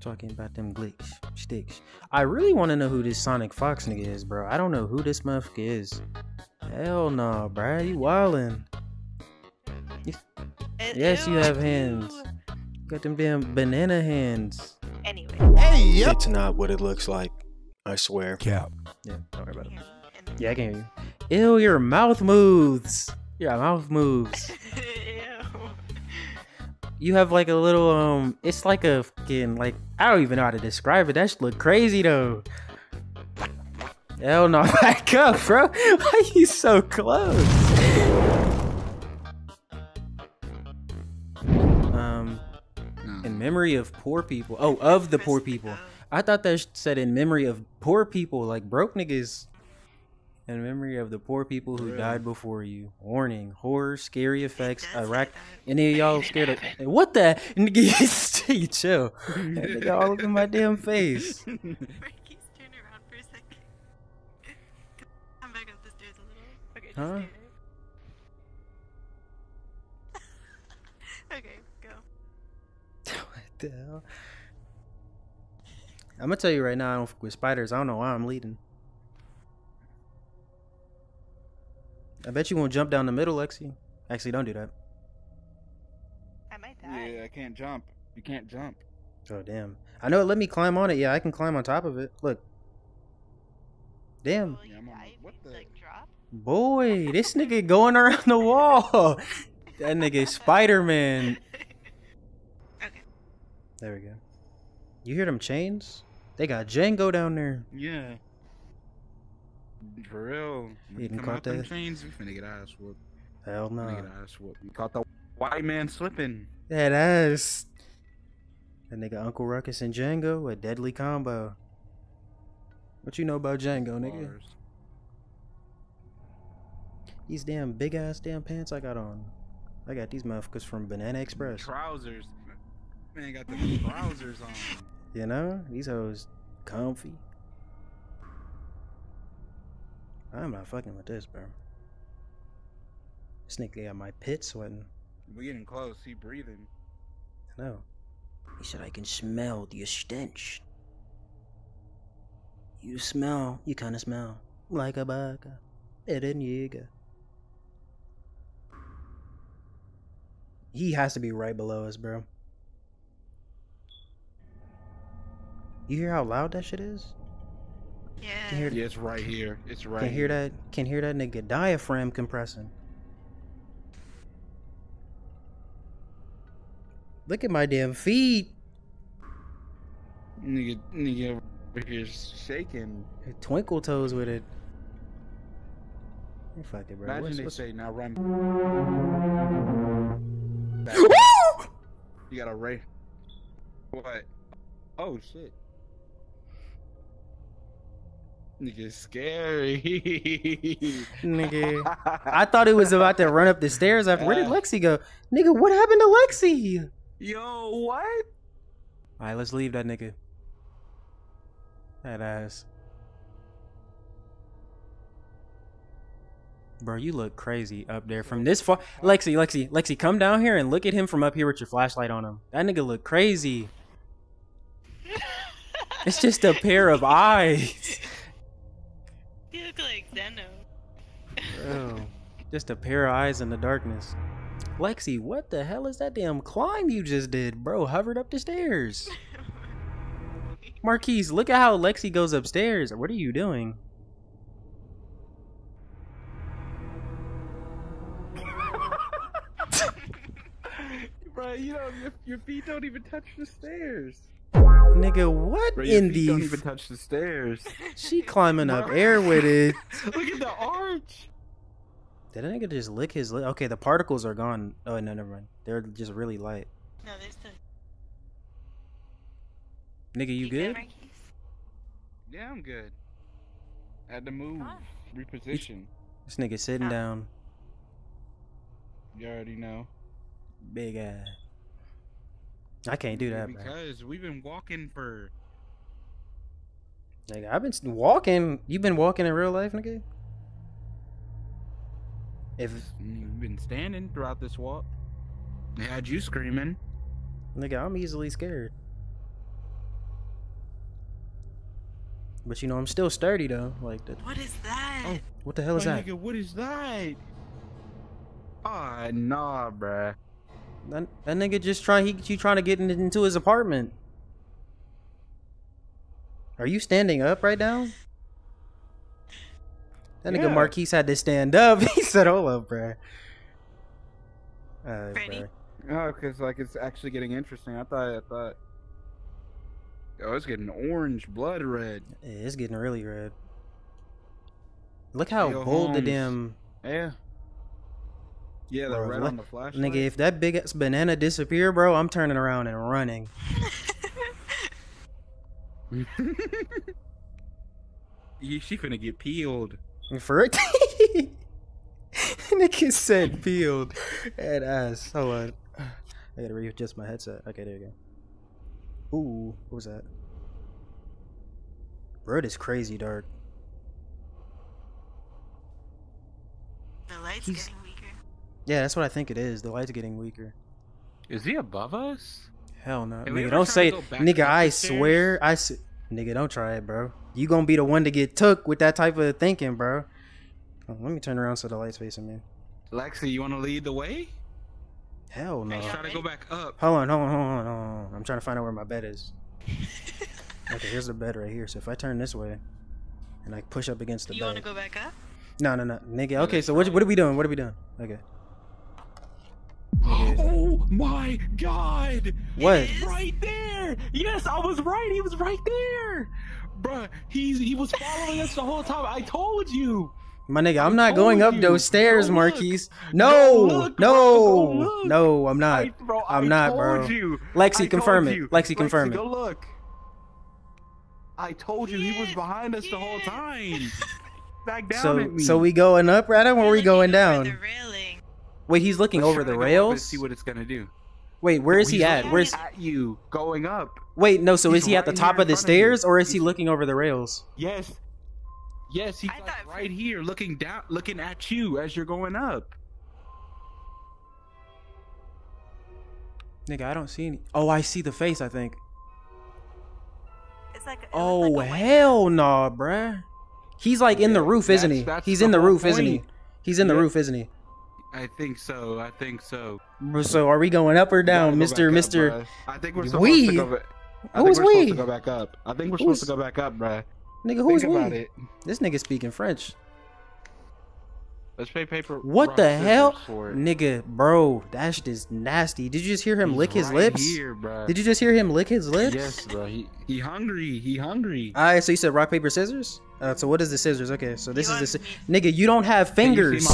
Talking about them glitch sticks. I really want to know who this Sonic Fox nigga is, bro. I don't know who this motherfucker is. Hell no, nah, bro. You wildin'. Yes, you have hands. Got them damn banana hands. Anyway. Hey, yep. It's not what it looks like. I swear. Cap. Yeah, don't worry about it. Yeah, I can hear you. Ew, your mouth moves. Your mouth moves. you have like a little um it's like a fucking like I don't even know how to describe it. That should look crazy though. Hell no, back up, bro. Why are you so close? Um in memory of poor people. Oh, of the poor people. I thought that said in memory of poor people, like broke niggas. In memory of the poor people who died before you. Warning: horror, scary effects. Iraq. Any of y'all scared of? What the? Nigga, stay chill. Nigga, all up in my damn face. Marquis, turn around for a second. Come back up the stairs a little. Okay, Huh? okay, go. what the hell? I'm gonna tell you right now. I don't fuck with spiders. I don't know why I'm leading. I bet you won't jump down the middle, Lexi. Actually, don't do that. I might die. Yeah, I can't jump. You can't jump. Oh damn! I know it let me climb on it. Yeah, I can climb on top of it. Look. Damn. Yeah, I'm on die what the- like drop? Boy, this nigga going around the wall. That nigga Spider Man. Okay. There we go. You hear them chains? They got Django down there. Yeah. For real. When You you didn't come caught out them that? chains, we finna get ass whooped. Hell no. Finna get ass whooped. We caught the white man slipping. That ass. That nigga Uncle Ruckus and Django, a deadly combo. What you know about Django, nigga? Bars. These damn big ass damn pants I got on. I got these motherfuckers from Banana Express. Trousers. Man got the trousers on. You know? These hoes comfy. I'm not fucking with this, bro. This nigga got my pit sweating. We getting close. He breathing. I know. He said I can smell the stench. You smell, you kinda smell like a bugger. Eren Yeager. He has to be right below us, bro. You hear how loud that shit is? Yeah. Hear, Yeah, it's right here. It's right can hear here. that? Can hear that nigga diaphragm compressing. Look at my damn feet. Nigga, nigga over here shaking. Twinkle toes with it. Fuck it, bro. Imagine What's- they what's- say now run. Woo! you got a ray. What? Oh shit. Nigga, scary. Nigga. I thought it was about to run up the stairs after. Where did Uh. Lexi go? Nigga, what happened to Lexi? Yo, what? Alright, let's leave that nigga. That ass. Bro, you look crazy up there from this far. Lexi, Lexi, Lexi, come down here and look at him from up here with your flashlight on him. That nigga look crazy. It's just a pair of eyes. You look like Zeno. Bro, just a pair of eyes in the darkness. Lexi, what the hell is that damn climb you just did, bro? Hovered up the stairs. Marquise, look at how Lexi goes upstairs. What are you doing? Bro, you know your, your feet don't even touch the stairs. Nigga, what Bro, in feet don't even touch the stairs. She climbing up air with it. Look at the arch. Did that nigga just lick his lip? Okay, the particles are gone. Oh no, never mind. They're just really light. No, there's still. Nigga, you good? Yeah, I'm good. I Had to move, Fine. reposition. This nigga sitting Huh. down, You already know. big ass. I can't do that, bro. because we've been walking for. Nigga, I've been walking. You've been walking in real life, nigga? If We've been standing throughout this walk. They had you screaming. nigga, I'm easily scared. But you know, I'm still sturdy though. Like, that, What is that? Oh. what the hell is My that? Nigga, what is that? Ah, nah, bruh. That? That nigga just trying. He, he trying to get in, into his apartment. Are you standing up right now? That nigga Yeah. Marquise had to stand up. he said, "Hold up, bruh." Alright, Ready? bruh. Oh, cause like it's actually getting interesting. I thought, I thought. Oh, it's getting orange, blood red. Yeah, it's getting really red. Look how Yo, bold the Holmes. damn Yeah. Yeah, the Bro, red let- on the flashlight. nigga. If that big ass banana disappear, bro, I'm turning around and running. Yeah, she finna get peeled. For it, nigga said peeled and ass. Hold on, I gotta readjust my headset. Okay, there you go. Ooh, what was that? Bro, it is crazy dark. the light's He's- getting weaker. Yeah, that's what I think it is. The light's getting weaker. Is he above us? Hell no, Have nigga. Don't say it, nigga. I the stairs? swear, I s- nigga. Don't try it, bro. You gonna be the one to get took with that type of thinking, bro. Oh, let me turn around so the light's facing me. Lexi, you want to lead the way? Hell no. Yeah. Try to go back up. Hold on, hold on, hold on, hold on. I'm trying to find out where my bed is. Okay, here's the bed right here. So if I turn this way and I push up against the You want to go back up? No, no, no, nigga. Okay, so what, what are we doing? What are we doing? Okay. My god! What? is? Right there! Yes, I was right. He was right there. Bruh, he's he was following us the whole time. I told you. My nigga, I'm I not going told up you. those stairs, Go Marquise. No, look, bro. no, Go no, I'm not. I, bro, I'm I not, told bro. You. Lexi, I confirm told it. you. Lexi, confirm it. Go look. I told you he was behind us the whole time. Back down at So, me. so we going up, Adam, or You're we going down? The railing. Wait, he's looking over try the to go up rails. See what it's gonna do. Wait, where is oh, He's he at? Where's? at you going up? Wait, no. So He's is he at the top of the front of stairs, or is he looking over the rails? Yes. Yes, he's like thought- right here, looking down, looking at you as you're going up. Nigga, I don't see any. Oh, I see the face. I think. It's like. It Oh like a white- hell nah, bruh. He's like in the roof, isn't that's- he? that's He's the in the whole roof, isn't he? He's in the Yeah. roof, isn't he? I think so. I think so. So are we going up or down, Gotta go Mister up, Mister? I think we're supposed We? to go back. I Who's think we're supposed to go back up. I think we're Who's- supposed to go back up, bruh. Nigga, who's Think about we? it. This nigga speaking French. Let's play paper. What the hell, nigga, bro? That shit is nasty. Did you just hear him He's lick his right lips? Here, bruh. Did you just hear him lick his lips? Yes, bro. He he hungry. He hungry. All right, so you said rock paper scissors. Uh, so what is the scissors? Okay, so this You is the want nigga. You don't have Can you fingers.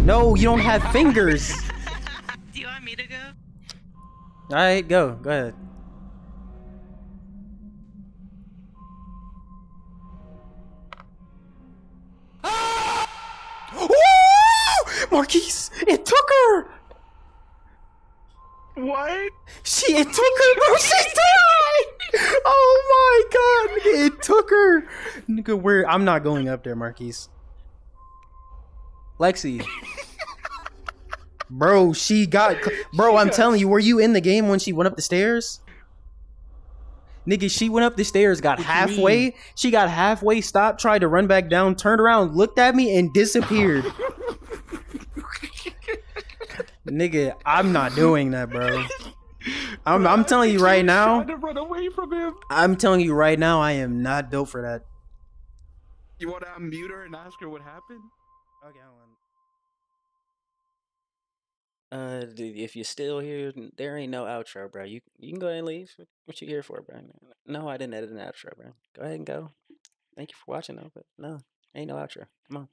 See mine? No, you don't have fingers. Do you want me to go? All right, go, go ahead. Marquise, it took her. What? She, it took her, bro. She died. Oh my god, it took her. Nigga, where? I'm not going up there, Marquise. Lexi. Bro, she got. Bro, I'm telling you, were you in the game when she went up the stairs? Nigga, she went up the stairs, got What halfway. She got halfway, stopped, tried to run back down, turned around, looked at me, and disappeared. Nigga, I'm not doing that, bro. I'm, I'm telling you right now. Run away from him. I'm telling you right now, I am not built for that. You want to unmute her and ask her what happened? Okay, hold Uh, dude, if you're still here, there ain't no outro, bro. You you can go ahead and leave. What you here for, bro? No, I didn't edit an outro, bro. Go ahead and go. Thank you for watching, though, but no, ain't no outro. Come on.